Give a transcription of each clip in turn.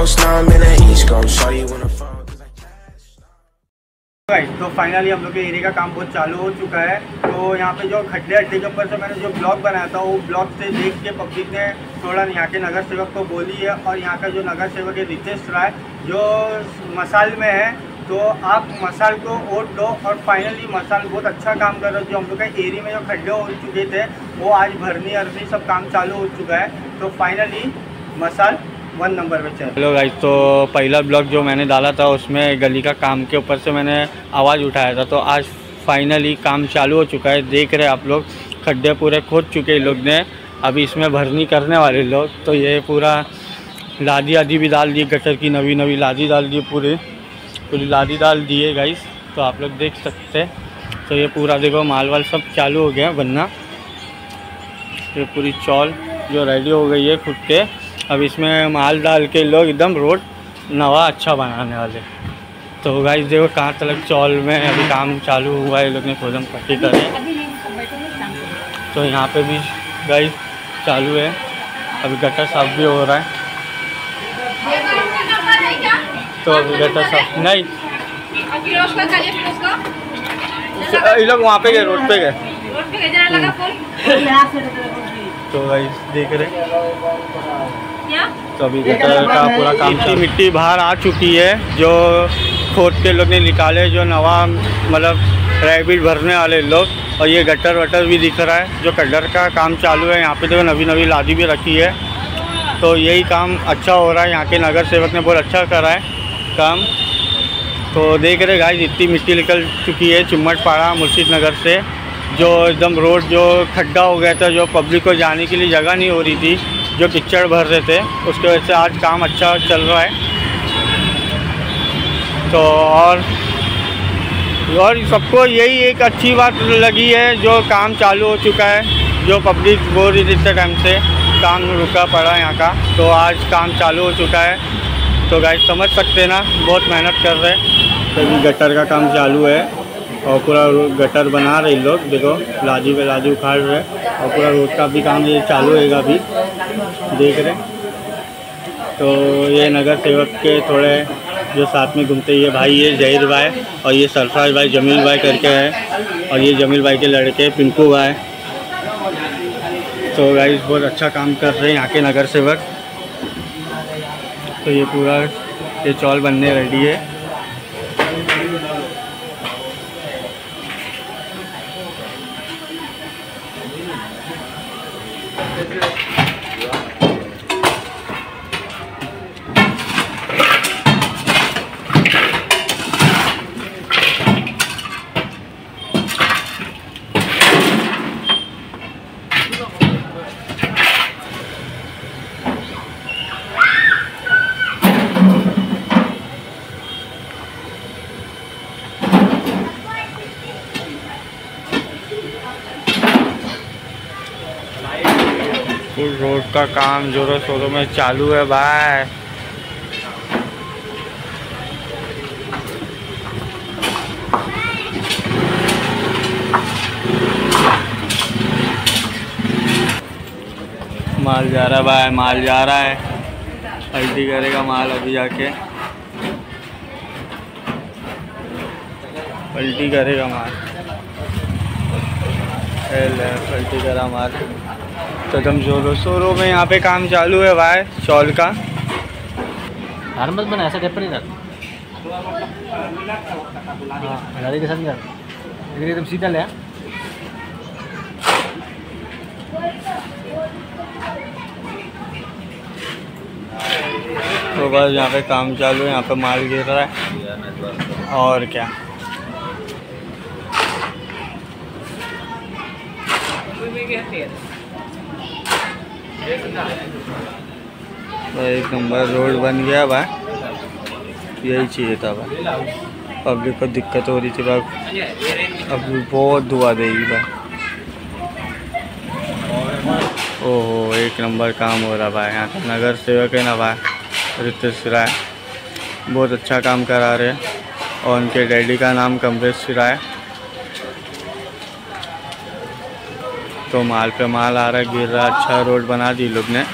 Coast, now I'm in the East Coast. Saw you fall. 'cause I. Guys तो finally हम लोग के area का काम बहुत चालू हो चुका है तो यहाँ पे जो खड्डे अड्डे के ऊपर से मैंने जो ब्लॉग बनाया था वो ब्लॉग से देख के पब्लिक ने थोड़ा यहाँ के नगर सेवक को बोली है और यहाँ का जो नगर सेवक है रितेश राय जो मसाल में है तो आप मसाल को वोट दो और फाइनली मसाल बहुत अच्छा काम कर रहा है जो हम लोग के एरिया में जो खड्डे हो चुके थे वो आज भरनी अरनी सब काम चालू हो चुका है तो फाइनली मसाल वन नंबर पे चल। हेलो गाइस तो पहला ब्लॉग जो मैंने डाला था, उसमें गली का काम के ऊपर से मैंने आवाज़ उठाया था। तो आज फाइनली काम चालू हो चुका है। देख रहे आप लोग, खड्डे पूरे खोद चुके लोग ने। अभी इसमें भरनी करने वाले लोग। तो ये पूरा लादी आदि भी डाल दी गटर की नवी नवी लादी डाल दी पूरी। पूरी लादी डाल दिए गाइस तो आप लोग देख सकते हैं। तो ये पूरा देखो, माल वाल सब चालू हो गया बनना। ये पूरी चौल जो रेडी हो गई है, खुद के। अब इसमें माल डाल के लोग एकदम रोड नवा अच्छा बनाने वाले। तो गाइस देखो कहाँ तक चौल में अभी काम चालू हुआ है लोग ने खोदम पट्टी करे। तो यहाँ पे भी गाइस चालू है। अभी गटर साफ़ भी हो रहा है। तो अभी गटर साफ़ नहीं। का ये लोग वहाँ पे गए रोड पे गए। तो गाइस देख रहे तो अभी गटर का पूरा काम मिट्टी मिट्टी बाहर आ चुकी है जो खोद के लोग ने निकाले जो नवा मतलब रैबिट भरने वाले लोग और ये गटर वटर भी दिख रहा है जो कटर का काम चालू है। यहाँ पे देखो नवी नवी लादी भी रखी है। तो यही काम अच्छा हो रहा है। यहाँ के नगर सेवक ने बहुत अच्छा करा है काम। तो देख रहे गाइस इतनी मिट्टी निकल चुकी है चुम्मट पाड़ा मुर्शिद नगर से। जो एकदम रोड जो खड्डा हो गया था, जो पब्लिक को जाने के लिए जगह नहीं हो रही थी, जो कीचड़ भर रहे थे, उसके वजह से आज काम अच्छा चल रहा है। तो और और सबको यही एक अच्छी बात लगी है, जो काम चालू हो चुका है, जो पब्लिक बोल रही थी इतने टाइम से, काम रुका पड़ा यहाँ का तो आज काम चालू हो चुका है। तो गाइस समझ सकते ना, बहुत मेहनत कर रहे हैं। तो गटर का काम चालू है। और पूरा गटर बना रहे लोग। देखो लादी पे लादी उखाड़ रहे और पूरा रोड का भी काम ये चालू होएगा अभी। देख रहे तो ये नगर सेवक के थोड़े जो साथ में घूमते ये भाई, ये जहीर भाई और ये सरफराज भाई, जमील भाई करके है। और ये जमील भाई के लड़के, पिंकू भाई। तो गाइस बहुत अच्छा काम कर रहे हैं यहाँ के नगर सेवक। तो ये पूरा, ये चौल बनने रेडी है। फुल रोड का काम जोरों शोरों में चालू है भाई माल जा रहा है भाई माल जा रहा है। पलटी करेगा माल अभी जाके। पलटी करेगा माल। पलटी करा माल। तो एकदम जोरों शोरों में यहाँ पे काम चालू है भाई चौल का। मत बना ऐसा नहीं रख। हाँ के साथ नहीं एकदम सीधा ले तो बस यहाँ पे काम चालू है यहाँ पे माल गिर रहा है। और क्या। तो एक नंबर रोड बन गया भाई यही चाहिए था भाई पब्लिक को दिक्कत हो रही थी भाई अब बहुत दुआ देगी भाई ओहो, एक नंबर काम हो रहा भाई यहाँ का नगर सेवक है ना भाई रितेश राय। बहुत अच्छा काम करा रहे हैं। और उनके डैडी का नाम कमरेश राय। तो माल पे माल आ रहा है, गिर रहा अच्छा रोड बना दी लोग ने।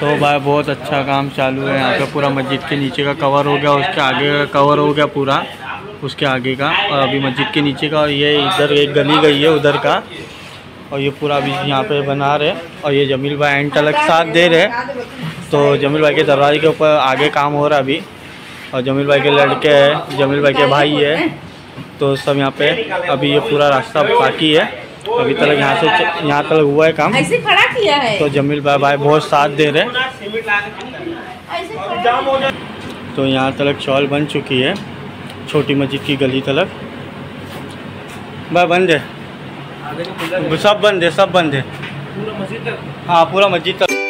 तो भाई बहुत अच्छा काम चालू है, यहाँ पे पूरा मस्जिद के नीचे का कवर हो गया, उसके आगे का कवर हो गया पूरा, उसके आगे का, और अभी मस्जिद के नीचे का, और ये इधर एक गली गई है उधर का, और ये पूरा अभी यहाँ पे बना रहे और ये जमील भाई एंड तलक साथ दे रहे तो जमील भाई के दरवाजे के ऊपर आगे काम हो रहा है अभी, और जमील भाई के लड़के हैं, जमील भाई के भाई है। तो सब यहाँ पे अभी ये पूरा रास्ता बाकी है। अभी तक यहाँ से यहाँ तक हुआ है काम। ऐसे खड़ा किया है? तो जमील भाई भाई बहुत साथ दे रहे। तो यहाँ तलक चौल बन चुकी है छोटी मस्जिद की गली तलक। भाई बंद है। सब बंद है सब बंद है हाँ पूरा मस्जिद तक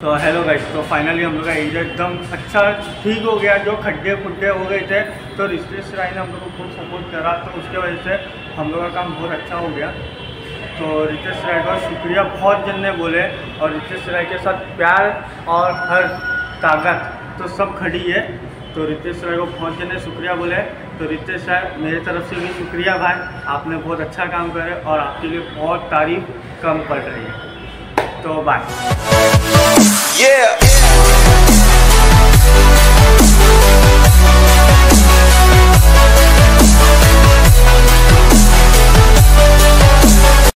तो हेलो गाइस तो फाइनली हम लोग का एरिया एकदम अच्छा ठीक हो गया, जो खड्डे खुड्डे हो गए थे तो रिश्तेश राय ने हम लोग को खूब सपोर्ट करा तो उसके वजह से हम लोग का काम बहुत अच्छा हो गया। तो रितेश राय का शुक्रिया, बहुत जन ने बोले, और रितेश राय के साथ प्यार और हर ताकत तो सब खड़ी है। तो रितेश राय को बहुत जन ने शुक्रिया बोले। तो रितेश राय, मेरी तरफ़ से भी शुक्रिया भाई, आपने बहुत अच्छा काम करे और आपके लिए बहुत तारीफ़ कम पड़ रही है। Yeah.